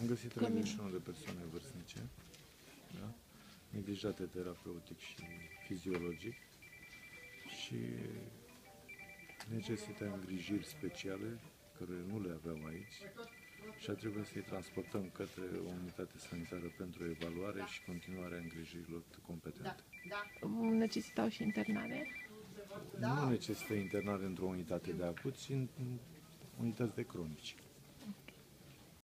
Am găsit 31 de persoane vârstnice, da? neglijate terapeutic și fiziologic și necesită îngrijiri speciale care nu le aveam aici și a trebuit să-i transportăm către o unitate sanitară pentru evaluare și continuarea îngrijirilor competente. Da, da. Necesitau și internare? Nu necesită internare într-o unitate de acut, ci în în unități de cronici.